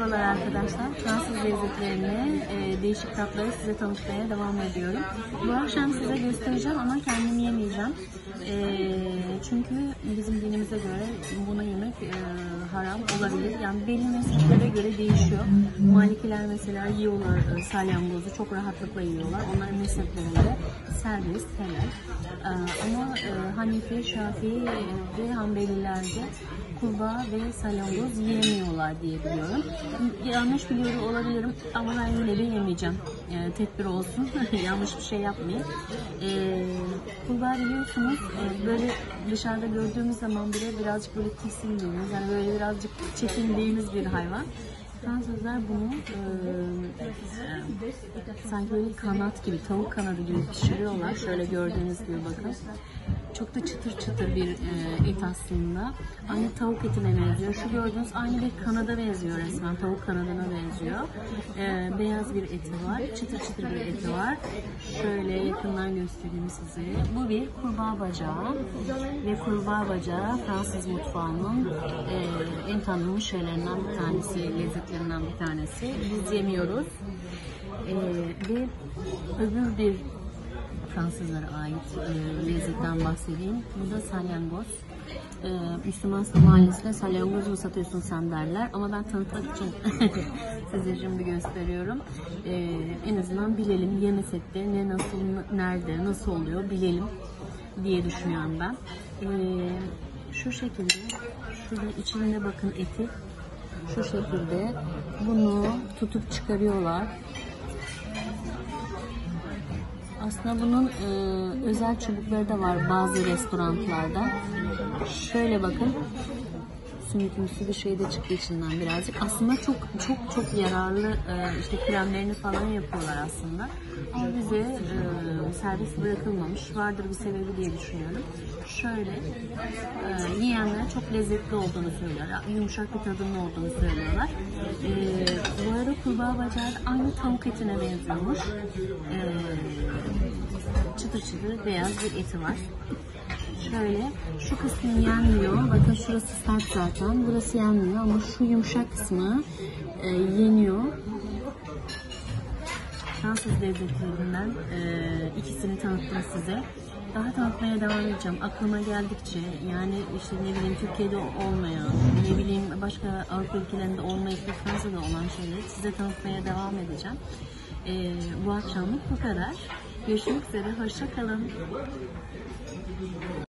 Merhabalar arkadaşlar. Fransız lezzetlerini, e, değişik tatları size tanıtmaya devam ediyorum. Bu akşam size göstereceğim ama kendim yemeyeceğim. E, çünkü bizim dinimize göre bunu yemek e, haram olabilir. Yani belli mezheplere göre değişiyor. Malikiler mesela yiyorlar e, salyangozu, çok rahatlıkla yiyorlar. Onların mezheplerinde serbest, helal. E, ama e, Hanifi, Şafii ve Hanbelilerde kurbağa ve salyangoz yiyemiyorlar diye biliyorum. Yanlış biliyor olabilirim ama ben yine de yemeyeceğim. E, tedbir olsun. Yanlış bir şey yapmayayım. E, kurbağa biliyorsunuz e, böyle dışarıda gördüğümüz zaman bile birazcık böyle tiksindiğimiz yani böyle birazcık çekindiğimiz bir hayvan. Fransızlar bunu e, sanki böyle kanat gibi, tavuk kanadı gibi pişiriyorlar. Şöyle gördüğünüz gibi bakın. Çok da çıtır çıtır bir e, et aslında. Aynı tavuk etine benziyor. Şu gördüğünüz aynı bir kanada benziyor resmen. Tavuk kanadına benziyor. E, beyaz bir eti var. Çıtır çıtır bir eti var. Şöyle yakından göstereyim size. Bu bir kurbağa bacağı. Ve kurbağa bacağı Fransız mutfağının e, en tanınmış şeylerinden bir tanesi, lezzetlerinden bir tanesi. Biz yemiyoruz. E, ve öbür bir Fransızlara ait e, lezzetten bahsedeyim. Bu da salyangoz. E, Müslüman mahallesinde salyangoz mu satıyorsun sen derler. Ama ben tanıtmak için size şimdi gösteriyorum. E, en azından bilelim yemesek de ne nasıl, nerede, nasıl oluyor bilelim diye düşünüyorum ben. E, şu şekilde, şurada içinde bakın eti. Şu şekilde bunu tutup çıkarıyorlar. Aslında bunun e, özel çubukları da var bazı restoranlarda. Şöyle bakın. Sümükümsü bir şey de çıktı içinden birazcık. Aslında çok çok çok yararlı e, işte kremlerini falan yapıyorlar aslında. Ama bize e, servis bırakılmamış. Vardır bir sebebi diye düşünüyorum. Şöyle e, yiyenler çok lezzetli olduğunu söylüyorlar. Yumuşak bir tadının olduğunu söylüyorlar. E, bu kurbağa bacağı aynı tavuk etine benziyormuş. E, çıtır çıtır beyaz bir eti var. Şöyle şu kısmı yenmiyor. Bakın şurası sert zaten. Burası yenmiyor ama şu yumuşak kısmı e, yeniyor. Fransız lezzetlerinden e, ikisini tanıttım size. Daha tanıtmaya devam edeceğim. Aklıma geldikçe yani işte ne bileyim Türkiye'de olmayan, ne bileyim başka Avrupa ülkelerinde olmayıp da Fransa'da olan şeyleri size tanıtmaya devam edeceğim. E, bu akşamlık bu kadar. Görüşmek üzere. Hoşçakalın.